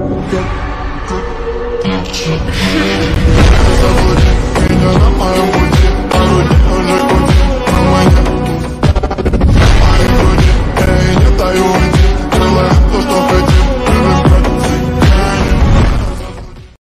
I'm